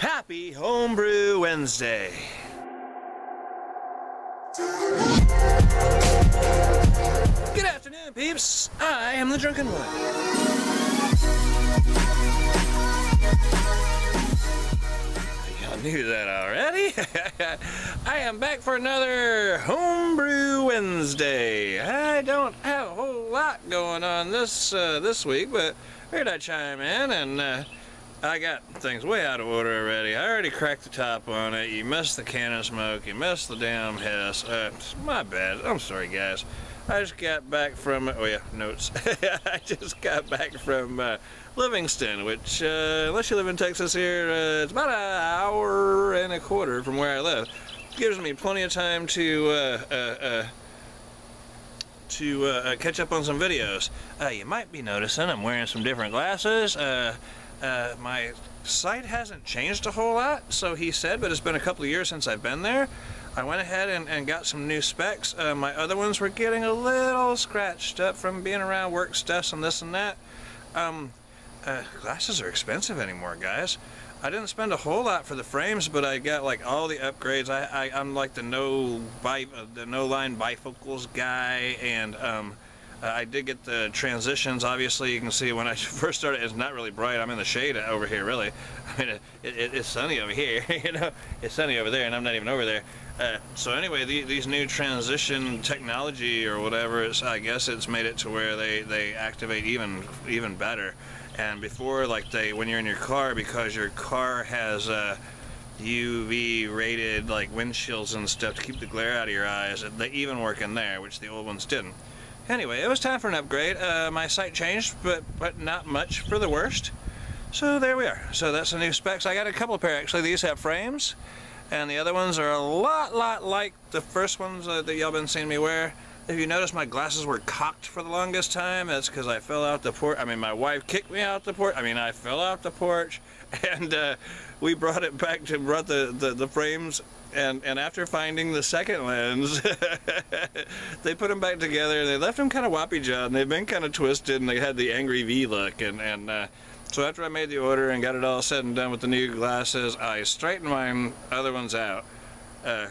Happy Homebrew Wednesday. Good afternoon, peeps. I am the Drunken One. Y'all knew that already. I am back for another Homebrew Wednesday. I don't have a whole lot going on this uh, this week, but figured I'd chime in and. Uh, I got things way out of order already. I already cracked the top on it. You missed the can of smoke. You missed the damn hiss. Uh, my bad. I'm sorry, guys. I just got back from, oh yeah, notes. I just got back from uh, Livingston, which, uh, unless you live in Texas here, uh, it's about an hour and a quarter from where I live. Gives me plenty of time to, uh, uh, to catch up on some videos. You might be noticing I'm wearing some different glasses. Uh, my sight hasn't changed a whole lot, so he said, but it's been a couple of years since I've been there. I went ahead and, and got some new specs. Uh, my other ones were getting a little scratched up from being around work stuff and this and that. Um, uh, glasses are expensive anymore, guys. I didn't spend a whole lot for the frames, but I got like all the upgrades. I, I am like the no bi, uh, the no line bifocals guy, and um, uh, I did get the transitions. Obviously, you can see when I first started, it's not really bright. I'm in the shade over here, really. I mean, it, it, it's sunny over here, you know. It's sunny over there, and I'm not even over there. Uh, so anyway, the, these new transition technology or whatever, I guess it's made it to where they, they activate even even better. And before, like they, when you're in your car, because your car has uh, UV rated like windshields and stuff to keep the glare out of your eyes, they even work in there, which the old ones didn't. Anyway, it was time for an upgrade. Uh, my sight changed, but but not much for the worst. So there we are. So that's the new specs. I got a couple pair actually. These have frames, and the other ones are a lot, lot like the first ones uh, that y'all been seeing me wear. If you notice, my glasses were cocked for the longest time. That's because I fell out the porch. I mean, my wife kicked me out the porch. I mean, I fell out the porch, and uh, we brought it back to brought the, the, the frames and and after finding the second lens, they put them back together. And they left them kind of woppy jawed. And they've been kind of twisted, and they had the angry V look. And and uh, so after I made the order and got it all said and done with the new glasses, I straightened my other ones out. Uh,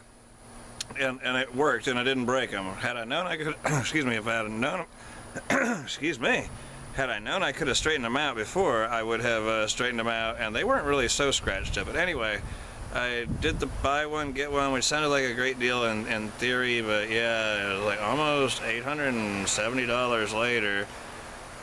and, and it worked, and I didn't break them. Had I known I could, excuse me, if I had known, excuse me, had I known I could have straightened them out before, I would have uh, straightened them out, and they weren't really so scratched up. But anyway, I did the buy one, get one, which sounded like a great deal in, in theory, but yeah, it was like almost $870 later.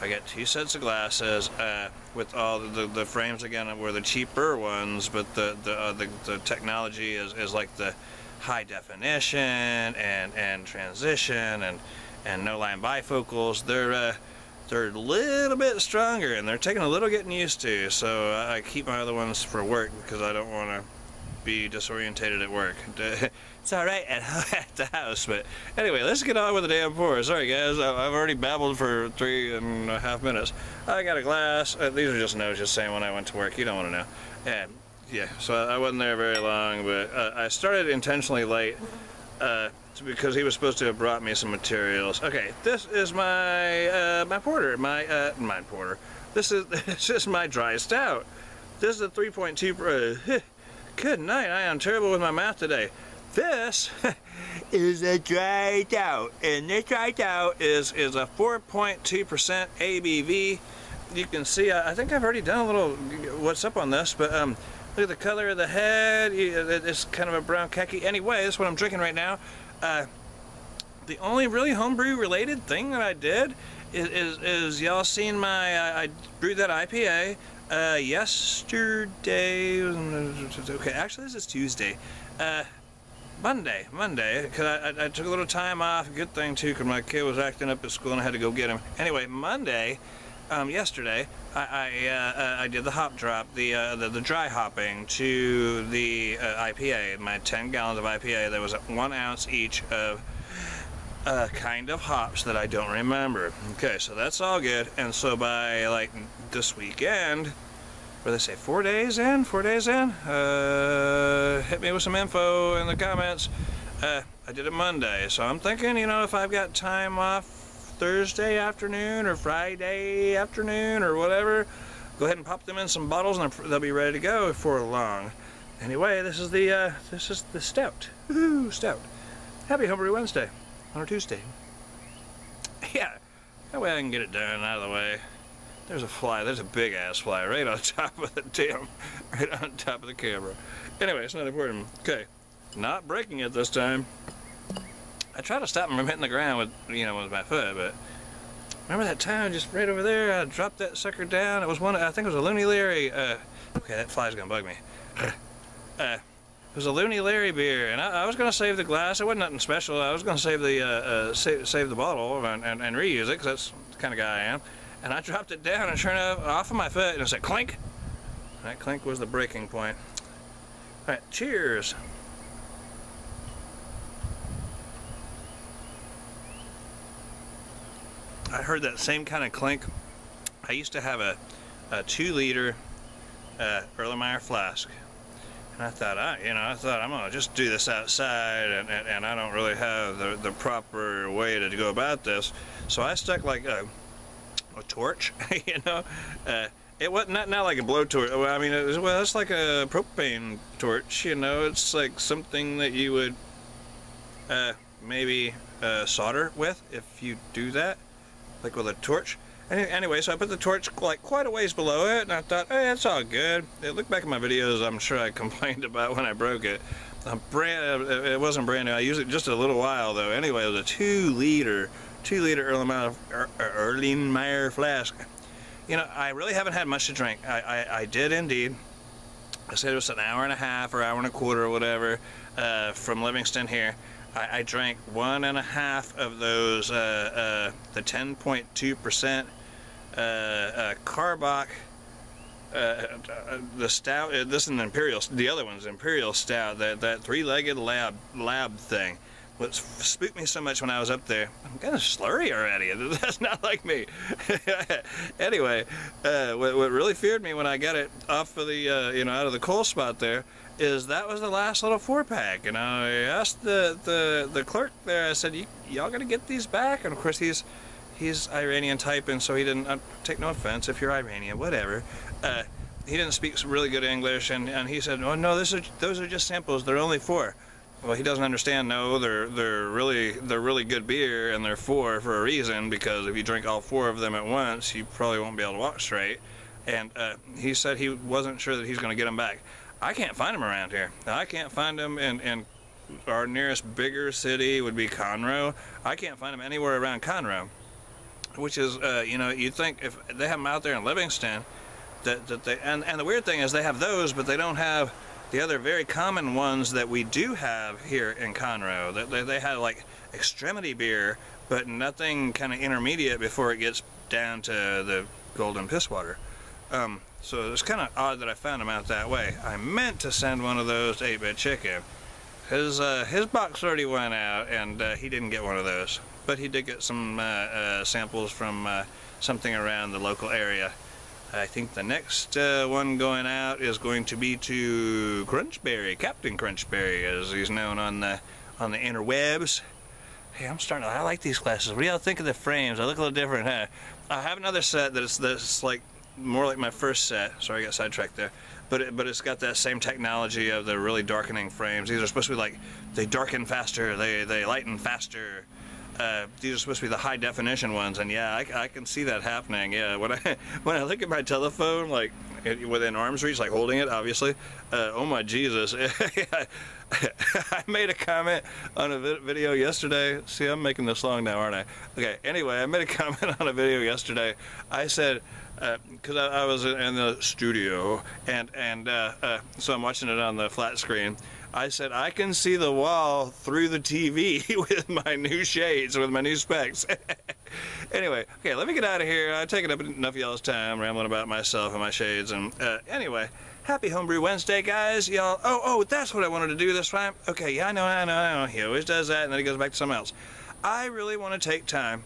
I got two sets of glasses uh, with all the, the, frames again were the cheaper ones, but the the, uh, the, the technology is, is like the high definition and and transition and and no line bifocals. They're uh, they're a little bit stronger and they're taking a little getting used to. So I keep my other ones for work because I don't want to be disorientated at work. it's alright at, at, the house, but anyway, let's get on with the damn pour. Sorry guys, I've already babbled for three and a half minutes. I got a glass. Uh, these are just notes just saying when I went to work. You don't want to know. And yeah, so I wasn't there very long, but uh, I started intentionally late uh, because he was supposed to have brought me some materials. Okay, this is my uh, my porter, my uh, my porter. This is this is my dry stout. This is a 3.2. Good night. I am terrible with my math today. This is a dry stout, and this dry stout is is a 4.2% ABV. You can see, I, think I've already done a little what's up on this, but um, look at the color of the head. It's kind of a brown khaki. Anyway, that's what I'm drinking right now. Uh, the only really homebrew related thing that I did is, is, is y'all seen my, I brewed that IPA. Uh, yesterday, okay, actually this is Tuesday. Uh, Monday, Monday, because I, I, I, took a little time off. Good thing too, because my kid was acting up at school and I had to go get him. Anyway, Monday, um, yesterday, I I, uh, uh, I, did the hop drop, the, uh, the, the dry hopping to the uh, IPA. My 10 gallons of IPA. There was one ounce each of kind of hops that I don't remember. Okay, so that's all good. And so by like this weekend, what they say, four days in, four days in, uh, hit me with some info in the comments. Uh, I did it Monday, so I'm thinking, you know, if I've got time off Thursday afternoon or Friday afternoon or whatever, go ahead and pop them in some bottles and they'll be ready to go for long. Anyway, this is the uh, this is the stout. Woohoo, stout. Happy Homebrew Wednesday on a Tuesday. Yeah, that way I can get it done out of the way. There's a fly. There's a big ass fly right on top of the damn, right on top of the camera. Anyway, it's not important. Okay, not breaking it this time. I try to stop him from hitting the ground with, you know, with my foot, but remember that time just right over there? I dropped that sucker down. It was one. I think it was a Looney Leary. Uh, okay, that fly's gonna bug me. Uh, it was a Looney Larry beer, and I, I, was going to save the glass. It wasn't nothing special. I was going to save the uh, uh, save, save, the bottle and, and, and reuse it because that's the kind of guy I am. And I dropped it down, and sure enough, off of my foot, and it said clink. That clink was the breaking point. All right, cheers. I heard that same kind of clink. I used to have a, a two liter uh, Erlenmeyer flask and I thought, I, you know, I thought I'm gonna just do this outside, and, and, and I don't really have the, the proper way to go about this. So I stuck like a, a torch, you know. Uh, it wasn't not, not like a blowtorch. Well, I mean, it was, well, it's like a propane torch, you know. It's like something that you would uh, maybe uh, solder with if you do that, like with a torch. Anyway, so I put the torch like quite a ways below it, and I thought, hey, it's all good. It looked back at my videos, I'm sure I complained about when I broke it. brand, it wasn't brand new. I used it just a little while though. Anyway, it was a two liter, two liter Erlenmeyer, er, er, Erlenmeyer flask. You know, I really haven't had much to drink. I, I, I did indeed. I said it was an hour and a half or hour and a quarter or whatever uh, from Livingston here. I, I, drank one and a half of those, uh, uh, the 10.2% uh, uh, uh, uh, the stout. This is an imperial. The other one's imperial stout. That that three-legged lab lab thing. What spooked me so much when I was up there, I'm kind of slurry already. That's not like me. anyway, uh, what, what, really feared me when I got it off of the, uh, you know, out of the coal spot there, is that was the last little four pack. And I asked the the the clerk there. I said, "Y'all gonna get these back?" And of course he's he's Iranian type, and so he didn't uh, take no offense if you're Iranian, whatever. Uh, he didn't speak really good English, and, and he said, "Oh no, this is, those are just samples. They're only four. Well, he doesn't understand. No, they're they're really they're really good beer, and they're four for a reason. Because if you drink all four of them at once, you probably won't be able to walk straight. And uh, he said he wasn't sure that he's going to get them back. I can't find them around here. I can't find them in, in our nearest bigger city would be Conroe. I can't find them anywhere around Conroe which is, uh, you know, you'd think if they have them out there in Livingston, that, that they, and, and the weird thing is they have those, but they don't have the other very common ones that we do have here in Conroe. That they, they have like extremity beer, but nothing kind of intermediate before it gets down to the golden piss water. Um, so it's kind of odd that I found them out that way. I meant to send one of those to 8-Bit Chicken. His, uh, his box already went out, and uh, he didn't get one of those but he did get some uh, uh, samples from uh, something around the local area. I think the next uh, one going out is going to be to Crunchberry, Captain Crunchberry, as he's known on the on the interwebs. Hey, I'm starting to, I like these glasses. What do y'all think of the frames? They look a little different, huh? I have another set that's, that's like more like my first set. Sorry, I got sidetracked there. But it, but it's got that same technology of the really darkening frames. These are supposed to be like, they darken faster, they, they lighten faster, uh, these are supposed to be the high definition ones, and yeah, I, I, can see that happening. Yeah, when I when I look at my telephone, like within arm's reach, like holding it, obviously. Uh, oh my Jesus! I made a comment on a video yesterday. See, I'm making this long now, aren't I? Okay. Anyway, I made a comment on a video yesterday. I said because uh, I, I, was in the studio, and and uh, uh, so I'm watching it on the flat screen I said, I can see the wall through the TV with my new shades, with my new specs. anyway, okay, let me get out of here. I've taken up enough of y'all's time rambling about myself and my shades. And uh, anyway, happy Homebrew Wednesday, guys. Y'all, oh, oh, that's what I wanted to do this time. Okay, yeah, I know, I know, I know. He always does that, and then he goes back to something else. I really want to take time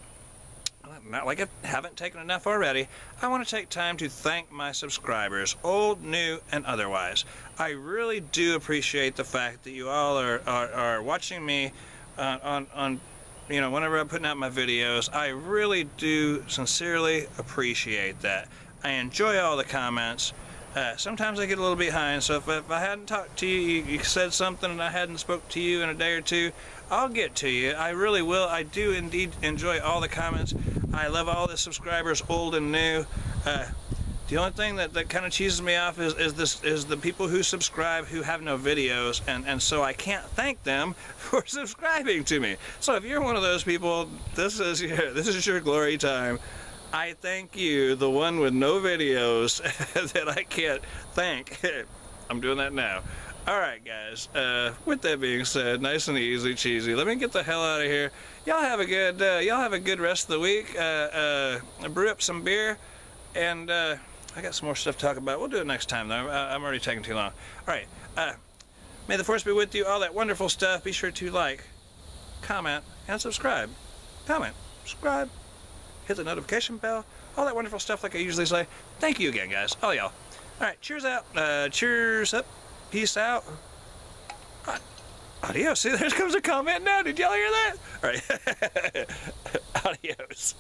not like I haven't taken enough already, I want to take time to thank my subscribers, old, new, and otherwise. I really do appreciate the fact that you all are, are, are watching me uh, on, on, you know, whenever I'm putting out my videos. I really do sincerely appreciate that. I enjoy all the comments. Uh, sometimes I get a little behind, so if, if I hadn't talked to you, you, you said something and I hadn't spoke to you in a day or two, I'll get to you. I really will. I do indeed enjoy all the comments. I love all the subscribers, old and new. Uh, the only thing that, that kind of cheeses me off is, is this is the people who subscribe who have no videos, and, and so I can't thank them for subscribing to me. So if you're one of those people, this is your, this is your glory time. I thank you, the one with no videos that I can't thank. I'm doing that now. Alright guys, uh, with that being said, nice and easy cheesy, let me get the hell out of here. Y'all have a good, uh, y'all have a good rest of the week. Uh, uh brew up some beer, and uh, I got some more stuff to talk about. We'll do it next time, though. I'm already taking too long. All right. Uh, may the force be with you. All that wonderful stuff. Be sure to like, comment, and subscribe. Comment, subscribe, hit the notification bell. All that wonderful stuff like I usually say. Thank you again, guys. All y'all. All right. Cheers out. Cheers up. Peace out. Adios. See, there comes a comment now. Did y'all hear that? All right. Adios.